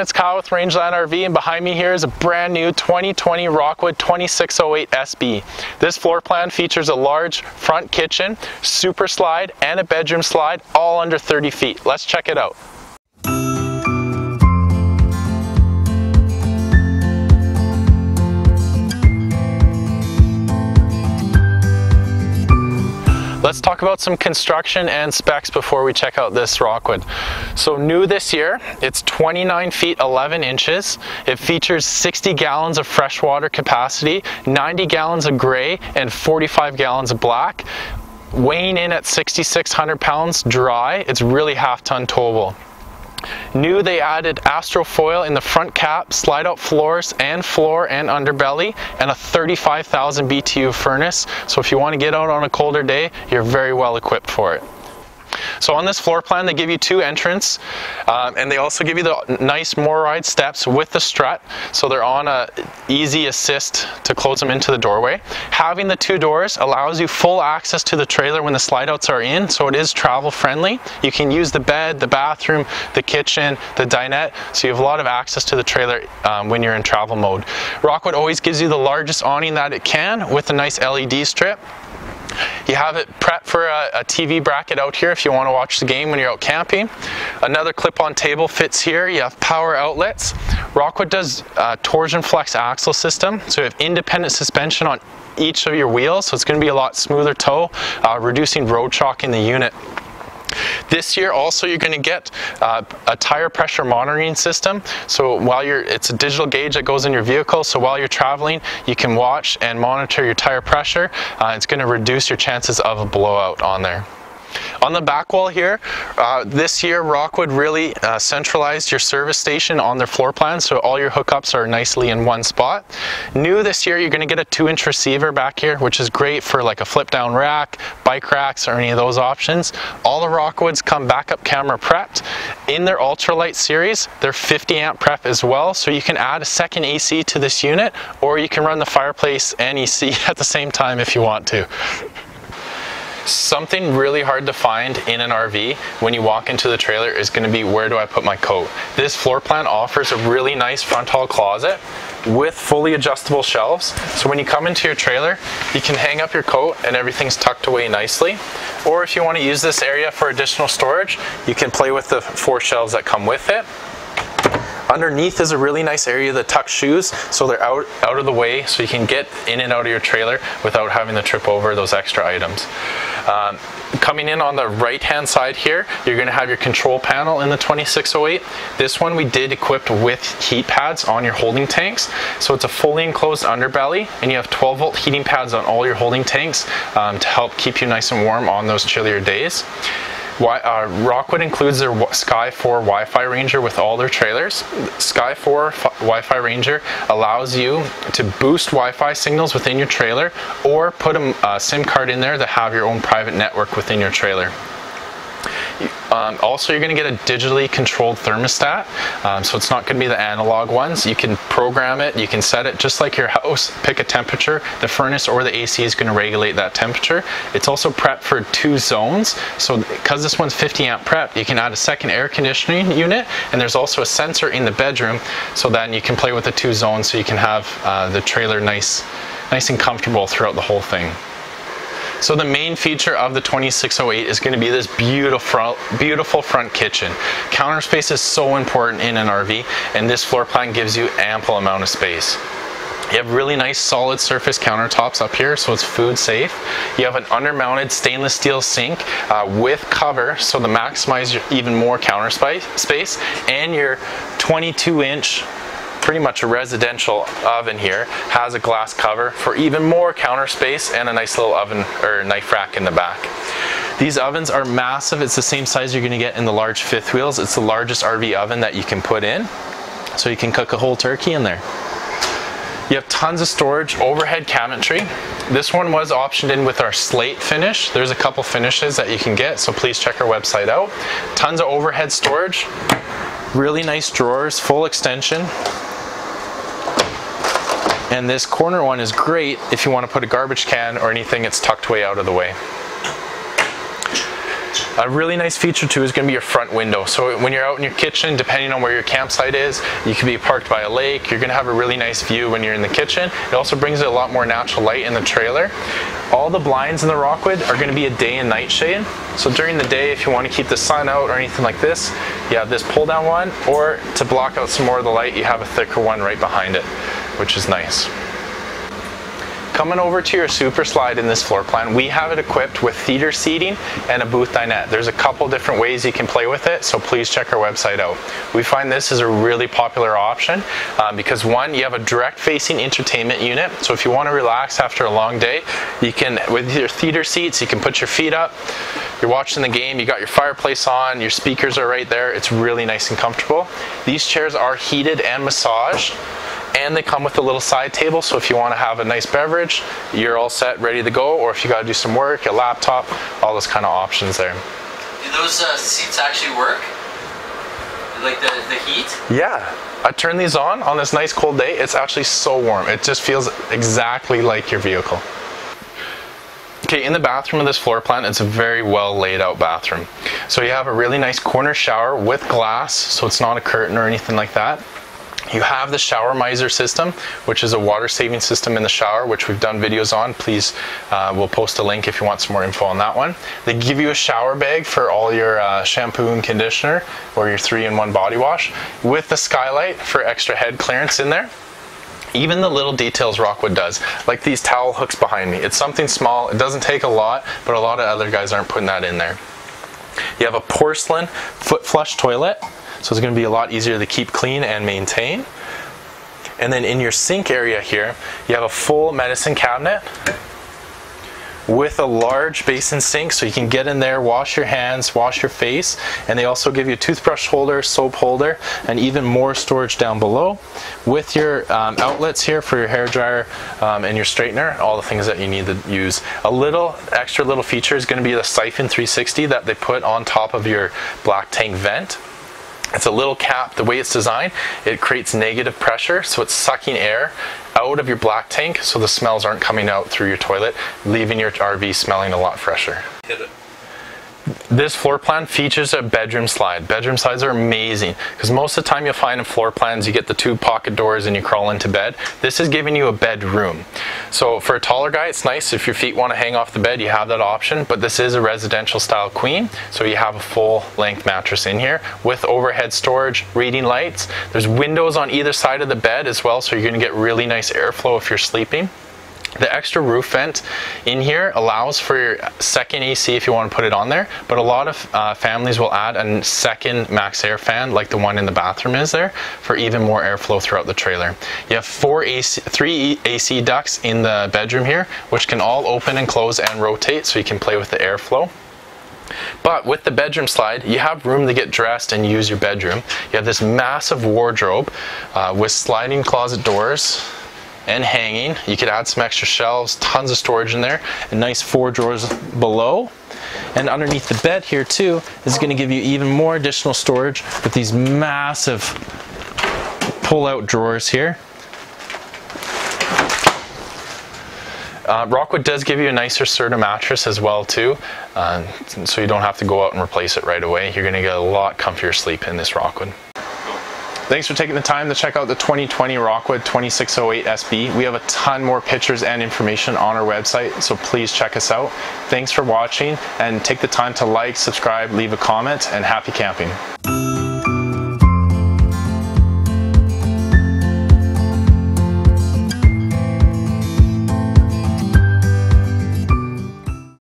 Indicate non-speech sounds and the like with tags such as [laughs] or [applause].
it's Kyle with Rangeland RV and behind me here is a brand new 2020 Rockwood 2608 SB. This floor plan features a large front kitchen, super slide, and a bedroom slide all under 30 feet. Let's check it out. Let's talk about some construction and specs before we check out this Rockwood. So new this year, it's 29 feet 11 inches. It features 60 gallons of freshwater capacity, 90 gallons of gray, and 45 gallons of black. Weighing in at 6,600 pounds dry, it's really half ton towable. New they added Astrofoil in the front cap, slide out floors and floor and underbelly, and a 35,000 BTU furnace. So if you want to get out on a colder day, you're very well equipped for it. So on this floor plan, they give you two entrance, um, and they also give you the nice MORryde steps with the strut, so they're on a easy assist to close them into the doorway. Having the two doors allows you full access to the trailer when the slide outs are in, so it is travel friendly. You can use the bed, the bathroom, the kitchen, the dinette, so you have a lot of access to the trailer um, when you're in travel mode. Rockwood always gives you the largest awning that it can with a nice LED strip. You have it prepped for a, a, TV bracket out here if you want to watch the game when you're out camping. Another clip-on table fits here. You have power outlets. Rockwood does uh, torsion flex axle system, so you have independent suspension on each of your wheels, so it's going to be a lot smoother tow, uh, reducing road shock in the unit. This year also you're going to get uh, a tire pressure monitoring system. So while you're, it's a digital gauge that goes in your vehicle. So while you're traveling, you can watch and monitor your tire pressure. Uh, it's going to reduce your chances of a blowout on there. On the back wall here, uh, this year Rockwood really uh, centralized your service station on their floor plan so all your hookups are nicely in one spot. New this year, you're going to get a 2-inch receiver back here, which is great for like a flip-down rack, bike racks, or any of those options. All the Rockwoods come backup camera prepped. In their Ultralite series, they're 50 amp prep as well, so you can add a second AC to this unit, or you can run the fireplace and AC [laughs] at the same time if you want to. Something really hard to find in an RV when you walk into the trailer is going to be where do I put my coat. This floor plan offers a really nice front hall closet with fully adjustable shelves. So when you come into your trailer, you can hang up your coat and everything's tucked away nicely. Or if you want to use this area for additional storage, you can play with the four shelves that come with it. Underneath is a really nice area to tuck shoes so they're out, out of the way so you can get in and out of your trailer without having to trip over those extra items. Um, coming in on the right hand side here, you're going to have your control panel in the 2608. This one we did equipped with heat pads on your holding tanks. So it's a fully enclosed underbelly and you have 12 volt heating pads on all your holding tanks um, to help keep you nice and warm on those chillier days. Uh, Rockwood includes their Sky 4 Wi-Fi Ranger with all their trailers. Sky 4 Wi-Fi Ranger allows you to boost Wi-Fi signals within your trailer or put a, a SIM card in there to have your own private network within your trailer. Um, also, you're going to get a digitally controlled thermostat, um, so it's not going to be the analog ones. You can program it, you can set it just like your house, pick a temperature. The furnace or the AC is going to regulate that temperature. It's also prepped for two zones, so because this one's 50 amp prep, you can add a second air conditioning unit, and there's also a sensor in the bedroom, so then you can play with the two zones so you can have uh, the trailer nice, nice and comfortable throughout the whole thing. So the main feature of the 2608 is going to be this beautiful, beautiful front kitchen. Counter space is so important in an RV and this floor plan gives you ample amount of space. You have really nice solid surface countertops up here, so it's food safe. You have an undermounted stainless steel sink uh, with cover, so to maximize even more counter space, and your 22 inch pretty much a residential oven here, has a glass cover for even more counter space and a nice little oven or knife rack in the back. These ovens are massive. It's the same size you're gonna get in the large fifth wheels. It's the largest RV oven that you can put in. So you can cook a whole turkey in there. You have tons of storage, overhead cabinetry. This one was optioned in with our slate finish. There's a couple finishes that you can get, so please check our website out. Tons of overhead storage, really nice drawers, full extension. And this corner one is great if you want to put a garbage can or anything it's tucked way out of the way. A really nice feature too is going to be your front window. So when you're out in your kitchen, depending on where your campsite is, you can be parked by a lake. You're going to have a really nice view when you're in the kitchen. It also brings a lot more natural light in the trailer. All the blinds in the Rockwood are going to be a day and night shade. So during the day, if you want to keep the sun out or anything like this, you have this pull down one, or to block out some more of the light, you have a thicker one right behind it, which is nice. Coming over to your super slide in this floor plan, we have it equipped with theater seating and a booth dinette. There's a couple different ways you can play with it, so please check our website out. We find this is a really popular option um, because one, you have a direct facing entertainment unit. So if you want to relax after a long day, you can, with your theater seats, you can put your feet up, you're watching the game, you got your fireplace on, your speakers are right there. It's really nice and comfortable. These chairs are heated and massaged and they come with a little side table so if you want to have a nice beverage you're all set ready to go or if you got to do some work a laptop all those kind of options there. Do those uh, seats actually work? Like the, the heat? Yeah. I turn these on on this nice cold day it's actually so warm. It just feels exactly like your vehicle. Okay, in the bathroom of this floor plan, it's a very well laid out bathroom. So you have a really nice corner shower with glass, so it's not a curtain or anything like that. You have the shower miser system, which is a water saving system in the shower, which we've done videos on. Please, uh, we'll post a link if you want some more info on that one. They give you a shower bag for all your uh, shampoo and conditioner or your three-in-one body wash with the skylight for extra head clearance in there even the little details Rockwood does, like these towel hooks behind me. It's something small, it doesn't take a lot, but a lot of other guys aren't putting that in there. You have a porcelain foot flush toilet so it's going to be a lot easier to keep clean and maintain. And then in your sink area here, you have a full medicine cabinet with a large basin sink so you can get in there, wash your hands, wash your face, and they also give you a toothbrush holder, soap holder, and even more storage down below with your um, outlets here for your hair dryer um, and your straightener, all the things that you need to use. A little extra little feature is going to be the Siphon 360 that they put on top of your black tank vent. It's a little cap, the way it's designed, it creates negative pressure, so it's sucking air out of your black tank so the smells aren't coming out through your toilet, leaving your RV smelling a lot fresher. This floor plan features a bedroom slide. Bedroom slides are amazing because most of the time you'll find in floor plans you get the two pocket doors and you crawl into bed. This is giving you a bedroom. So for a taller guy it's nice if your feet want to hang off the bed you have that option but this is a residential style queen so you have a full length mattress in here with overhead storage, reading lights. There's windows on either side of the bed as well so you're going to get really nice airflow if you're sleeping. The extra roof vent in here allows for your second AC if you want to put it on there, but a lot of uh, families will add a second MaxxAir fan like the one in the bathroom is there for even more airflow throughout the trailer. You have four AC, three AC ducts in the bedroom here, which can all open and close and rotate so you can play with the airflow. But with the bedroom slide, you have room to get dressed and use your bedroom. You have this massive wardrobe uh, with sliding closet doors and hanging. You could add some extra shelves, tons of storage in there, and nice four drawers below. And underneath the bed here too is going to give you even more additional storage with these massive pull-out drawers here. Uh, Rockwood does give you a nicer Serta mattress as well too, uh, so you don't have to go out and replace it right away. You're going to get a lot comfier sleep in this Rockwood. Thanks for taking the time to check out the 2020 Rockwood 2608 SB. We have a ton more pictures and information on our website, so please check us out. Thanks for watching and take the time to like, subscribe, leave a comment, and happy camping.